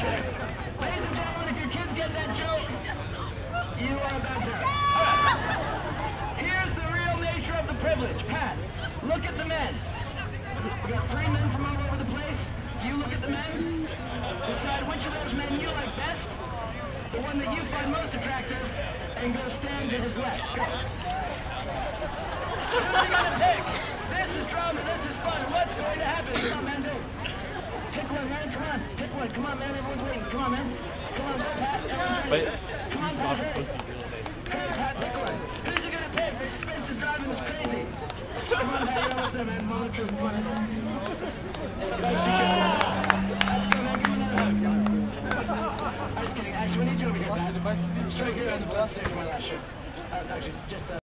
Ladies and gentlemen, if your kids get that joke, you are about Here's the real nature of the privilege. Pat, look at the men. We got three men from all over the place. You look at the men, decide which of those men you like best, the one that you find most attractive, and go stand to his left. Go. Man, come on. Pick one, come on, man, everyone's waiting. Come on, man. Come on, go, Pat. Everyone's Wait. waiting. Come on, Pat, hurry. Hurry, Pat, pick one. Who's he gonna pick? This Spence is driving us crazy. Come on, Pat, you're almost there, man. Monitor, come on. Let's go, man. Give another hug. I'm just kidding. Actually, we need you over here, Pat. Straight here on the left stage, my last shirt. Uh, actually, just, uh,